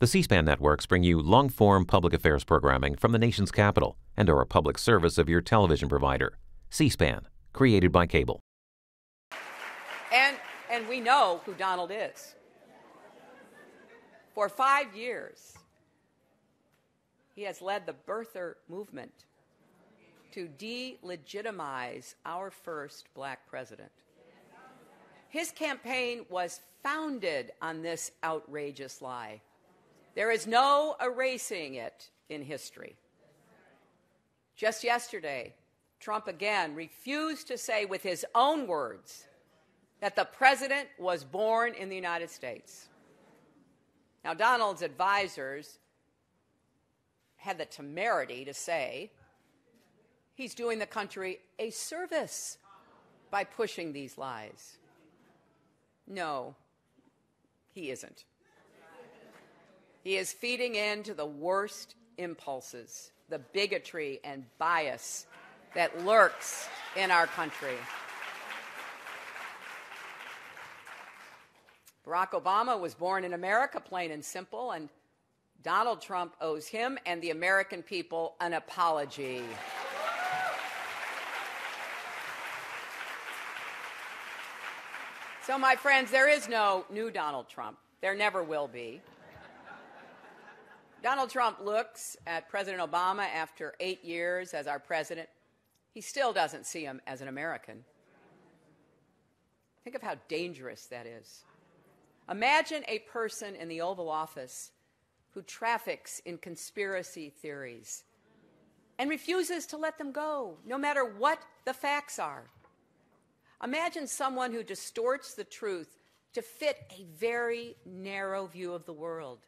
The C SPAN networks bring you long form public affairs programming from the nation's capital and are a public service of your television provider. C SPAN, created by cable. And, and we know who Donald is. For five years, he has led the birther movement to delegitimize our first black president. His campaign was founded on this outrageous lie. There is no erasing it in history. Just yesterday, Trump again refused to say with his own words that the president was born in the United States. Now, Donald's advisors had the temerity to say he's doing the country a service by pushing these lies. No, he isn't. He is feeding into the worst impulses, the bigotry and bias that lurks in our country. Barack Obama was born in America, plain and simple, and Donald Trump owes him and the American people an apology. So, my friends, there is no new Donald Trump. There never will be. Donald Trump looks at President Obama after eight years as our president. He still doesn't see him as an American. Think of how dangerous that is. Imagine a person in the Oval Office who traffics in conspiracy theories and refuses to let them go, no matter what the facts are. Imagine someone who distorts the truth to fit a very narrow view of the world.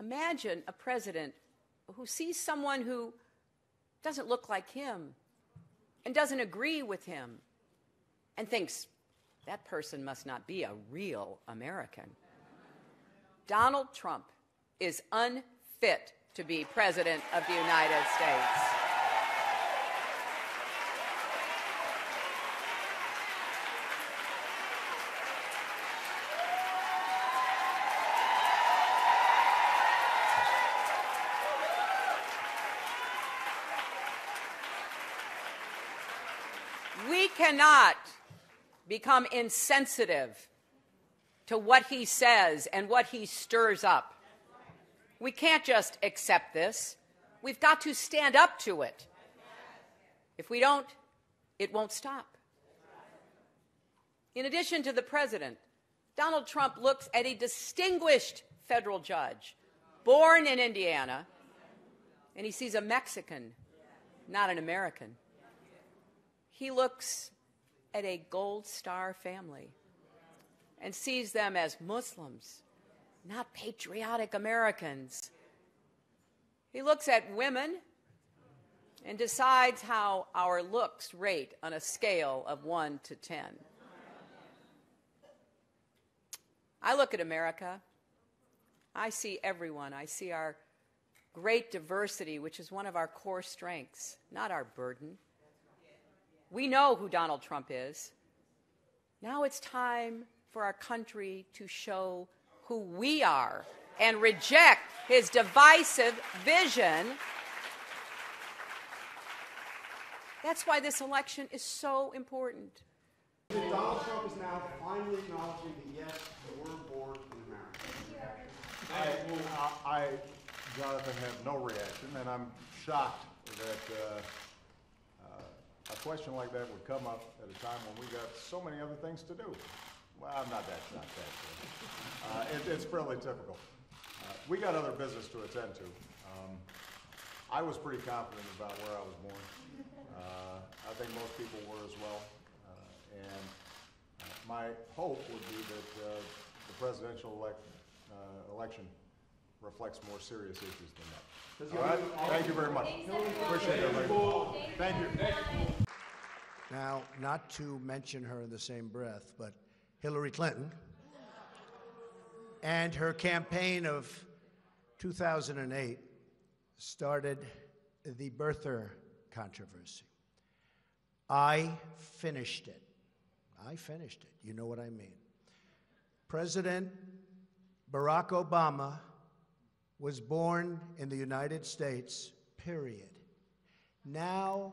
Imagine a president who sees someone who doesn't look like him and doesn't agree with him and thinks that person must not be a real American. Donald Trump is unfit to be President of the United States. We cannot become insensitive to what he says and what he stirs up. We can't just accept this. We've got to stand up to it. If we don't, it won't stop. In addition to the president, Donald Trump looks at a distinguished federal judge born in Indiana, and he sees a Mexican, not an American. He looks at a Gold Star family and sees them as Muslims, not patriotic Americans. He looks at women and decides how our looks rate on a scale of 1 to 10. I look at America. I see everyone. I see our great diversity, which is one of our core strengths, not our burden. We know who Donald Trump is. Now it's time for our country to show who we are and reject his divisive vision. That's why this election is so important. Donald Trump is now finally acknowledging that yes, we were born in America. I, I, Jonathan, have no reaction, and I'm shocked that uh, uh, a question like that would come up at a time when we got so many other things to do. Well, I'm not that shocked, actually. Uh, it, it's fairly typical. Uh, we got other business to attend to. Um, I was pretty confident about where I was born. Uh, I think most people were as well. Uh, and uh, my hope would be that uh, the presidential elect, uh, election reflects more serious issues than that. All right? Thank you very much. Appreciate it, everybody. Thank you. Now, not to mention her in the same breath, but Hillary Clinton and her campaign of 2008 started the birther controversy. I finished it. I finished it. You know what I mean. President Barack Obama was born in the United States, period. Now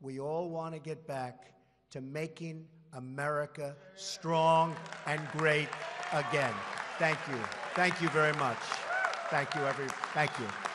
we all want to get back to making America strong and great again. Thank you. Thank you very much. Thank you, every. Thank you.